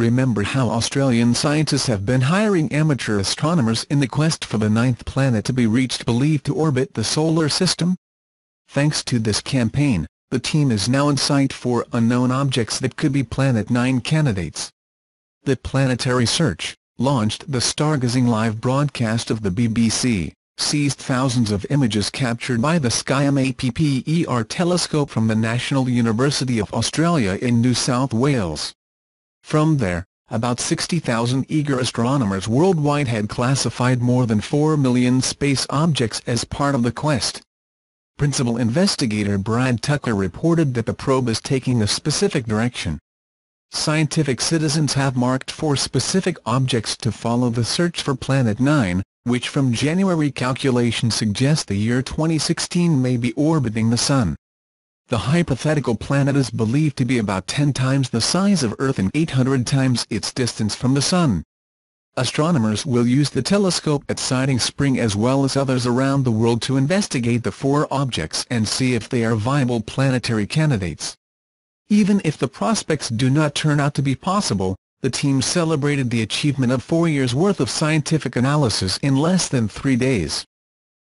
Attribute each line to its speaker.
Speaker 1: Remember how Australian scientists have been hiring amateur astronomers in the quest for the ninth planet to be reached believed to orbit the Solar System? Thanks to this campaign, the team is now in sight for unknown objects that could be Planet 9 candidates. The Planetary Search, launched the stargazing live broadcast of the BBC, seized thousands of images captured by the SkyMapper telescope from the National University of Australia in New South Wales. From there, about 60,000 eager astronomers worldwide had classified more than 4 million space objects as part of the quest. Principal investigator Brad Tucker reported that the probe is taking a specific direction. Scientific citizens have marked four specific objects to follow the search for Planet 9, which from January calculations suggest the year 2016 may be orbiting the Sun. The hypothetical planet is believed to be about 10 times the size of Earth and 800 times its distance from the Sun. Astronomers will use the telescope at Siding Spring as well as others around the world to investigate the four objects and see if they are viable planetary candidates. Even if the prospects do not turn out to be possible, the team celebrated the achievement of four years' worth of scientific analysis in less than three days.